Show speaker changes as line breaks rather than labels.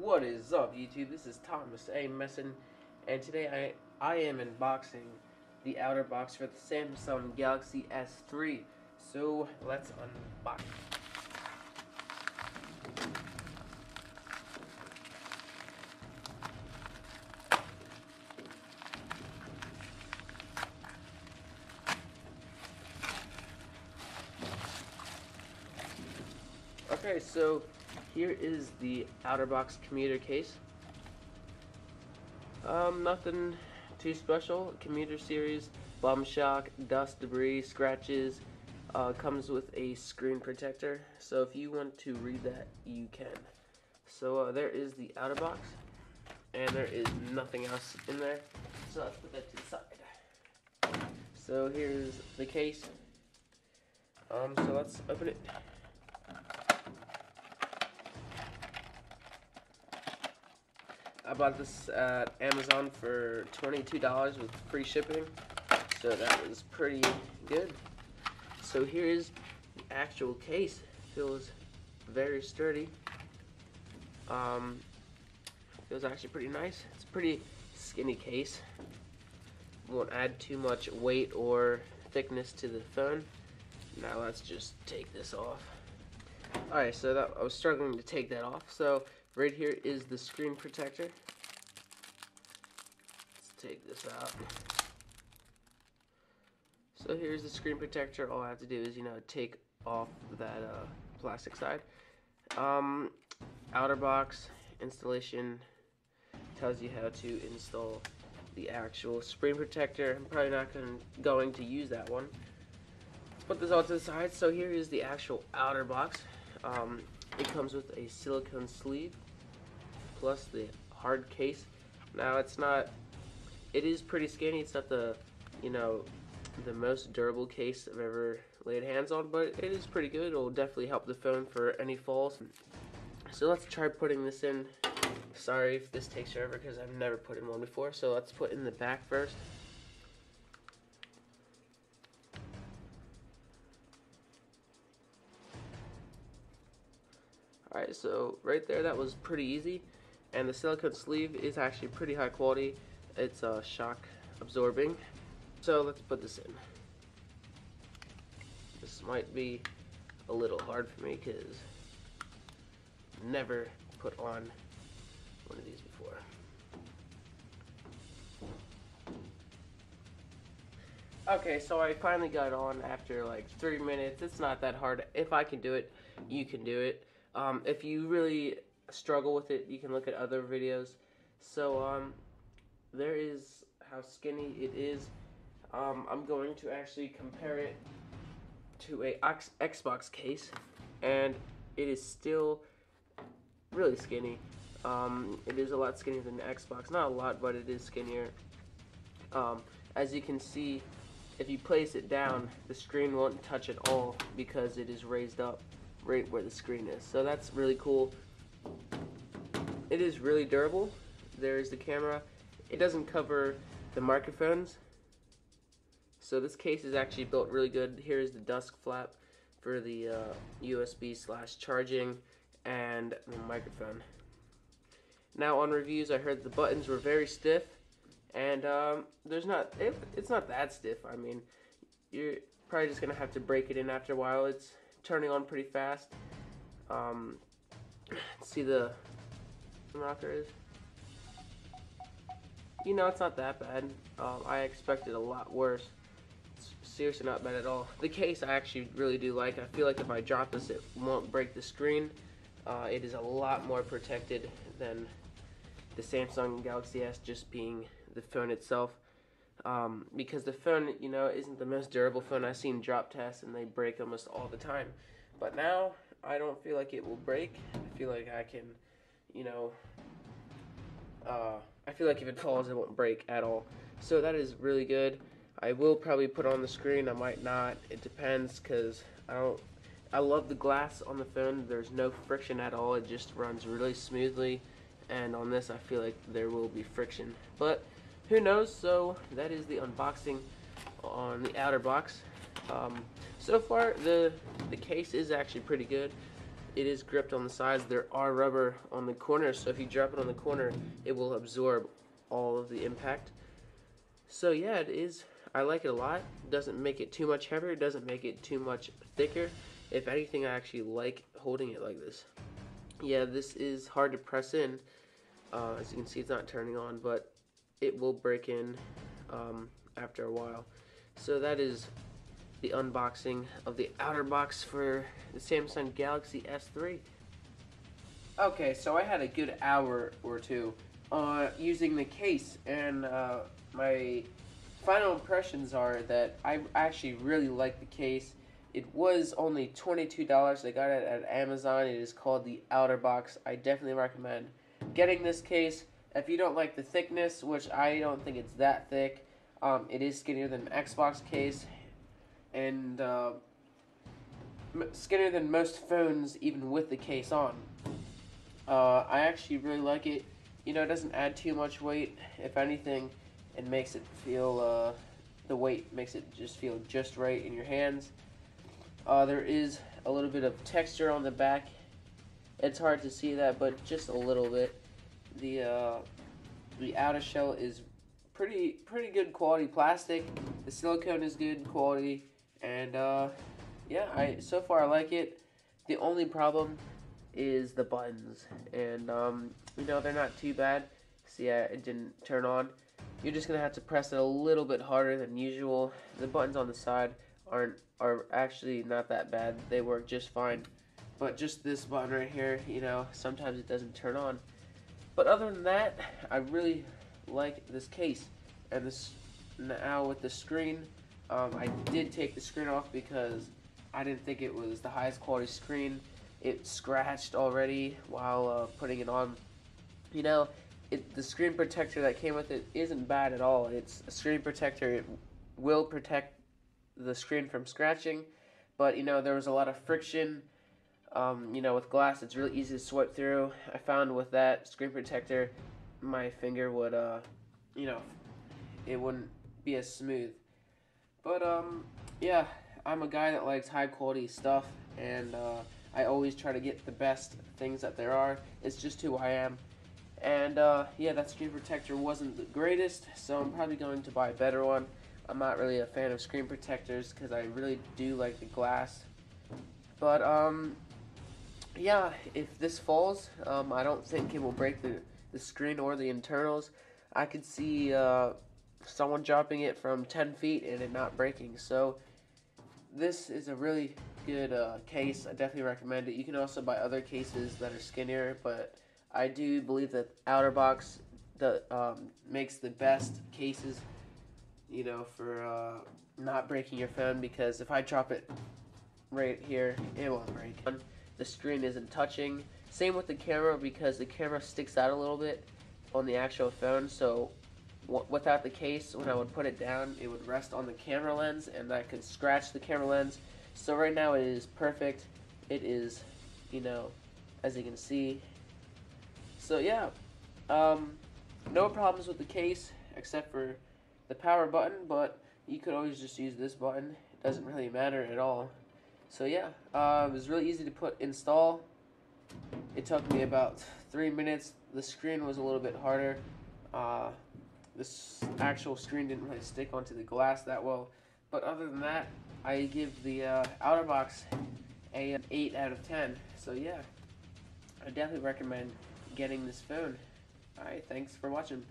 What is up, YouTube? This is Thomas Amesen, and today I I am unboxing the Otterbox for the Samsung Galaxy S3. So let's unbox. Okay, so here is the Otterbox commuter case. Um, nothing too special. Commuter series, bomb shock, dust, debris, scratches. Uh, comes with a screen protector. So if you want to read that, you can. So uh, there is the Otterbox, and there is nothing else in there. So let's put that to the side. So here's the case. Um, so let's open it. I bought this at Amazon for $22 with free shipping. So that was pretty good. So here is the actual case. Feels very sturdy. Um, feels actually pretty nice. It's a pretty skinny case. Won't add too much weight or thickness to the phone. Now let's just take this off. Alright, so that, I was struggling to take that off. So right here is the screen protector. Let's take this out. So here's the screen protector. All I have to do is, you know, take off that uh, plastic side. Um, Otterbox installation tells you how to install the actual screen protector. I'm probably not gonna, going to use that one. Let's put this all to the side. So here is the actual Otterbox. Um, it comes with a silicone sleeve plus the hard case. Now it's not, it is pretty skinny. It's not the, you know, the most durable case I've ever laid hands on, but it is pretty good. It'll definitely help the phone for any falls. So let's try putting this in. Sorry if this takes forever because I've never put in one before. So let's put in the back first. Alright, so right there, that was pretty easy. And the silicone sleeve is actually pretty high quality. It's uh, shock absorbing. So let's put this in. This might be a little hard for me because never put on one of these before. Okay, so I finally got on after like three minutes. It's not that hard. If I can do it, you can do it. Um, if you really struggle with it, you can look at other videos. So, um, there is how skinny it is. Um, I'm going to actually compare it to a Xbox case, and it is still really skinny. Um, it is a lot skinnier than the Xbox. Not a lot, but it is skinnier. Um, as you can see, if you place it down, the screen won't touch at all because it is raised up right where the screen is. So that's really cool. It is really durable. There's the camera. It doesn't cover the microphones. So this case is actually built really good. Here's the dusk flap for the uh, USB slash charging and the microphone. Now on reviews, I heard the buttons were very stiff, and um, there's not it, it's not that stiff. I mean, you're probably just gonna have to break it in after a while. It's turning on pretty fast. Um, see the rocker is. You know, it's not that bad. Um, I expected a lot worse. It's seriously not bad at all. The case I actually really do like. I feel like if I drop this, it won't break the screen. Uh, it is a lot more protected than the Samsung Galaxy S just being the phone itself. Um, because the phone, you know, isn't the most durable phone. I've seen drop tests and they break almost all the time. But now, I don't feel like it will break. I feel like I can, you know, uh, I feel like if it falls, it won't break at all. So that is really good. I will probably put on the screen. I might not. It depends because I don't. I love the glass on the phone. There's no friction at all. It just runs really smoothly. And on this, I feel like there will be friction. But who knows? So that is the unboxing on the Otterbox. Um, so far, the the case is actually pretty good. it is gripped on the sides. There are rubber on the corners, so if you drop it on the corner, it will absorb all of the impact. So yeah, it is. I like it a lot. Doesn't make it too much heavier. Doesn't make it too much thicker. If anything, I actually like holding it like this. Yeah, this is hard to press in. Uh, as you can see, it's not turning on, but it will break in um, after a while. So that is the unboxing of the Otterbox for the Samsung Galaxy S3. Okay, so I had a good hour or two uh, using the case, and uh, my final impressions are that I actually really like the case. It was only $22. I got it at Amazon. It is called the Otterbox. I definitely recommend getting this case. If you don't like the thickness, which I don't think it's that thick, um, it is skinnier than an Xbox case, and uh, skinnier than most phones, even with the case on. Uh, I actually really like it. You know, it doesn't add too much weight. If anything, it makes it feel, uh, the weight makes it just feel just right in your hands. Uh, there is a little bit of texture on the back. It's hard to see that, but just a little bit. The uh, the outer shell is pretty pretty good quality plastic. The silicone is good quality, and uh, yeah, I so far I like it. The only problem is the buttons, and um, you know they're not too bad. See, I, it didn't turn on. You're just gonna have to press it a little bit harder than usual. The buttons on the side aren't are actually not that bad. They work just fine. But just this button right here, you know, sometimes it doesn't turn on. But other than that, I really like this case. And this now with the screen, um, I did take the screen off because I didn't think it was the highest quality screen. It scratched already while uh, putting it on. You know, it, the screen protector that came with it isn't bad at all. It's a screen protector. It will protect the screen from scratching, but you know there was a lot of friction. Um, you know, with glass, it's really easy to swipe through. I found with that screen protector, my finger would, uh, you know, it wouldn't be as smooth. But um, yeah, I'm a guy that likes high quality stuff, and uh, I always try to get the best things that there are. It's just who I am. And uh, yeah, that screen protector wasn't the greatest, so I'm probably going to buy a better one. I'm not really a fan of screen protectors because I really do like the glass. But, um, yeah, if this falls, um, I don't think it will break the, the screen or the internals. I could see uh, someone dropping it from 10 feet and it not breaking. So, this is a really good uh, case. I definitely recommend it. You can also buy other cases that are skinnier, but I do believe that Otterbox the, um, makes the best cases you know, for uh, not breaking your phone because if I drop it right here, it won't break. The screen isn't touching. Same with the camera because the camera sticks out a little bit on the actual phone. So without the case, when I would put it down, it would rest on the camera lens and I could scratch the camera lens. So right now it is perfect. It is, you know, as you can see. So yeah, um, no problems with the case except for the power button, but you could always just use this button. It doesn't really matter at all. So yeah, uh, it was really easy to put install. It took me about three minutes. The screen was a little bit harder. Uh, this actual screen didn't really stick onto the glass that well. But other than that, I give the uh, Otterbox a 8 out of 10. So yeah, I definitely recommend getting this phone. Alright, thanks for watching.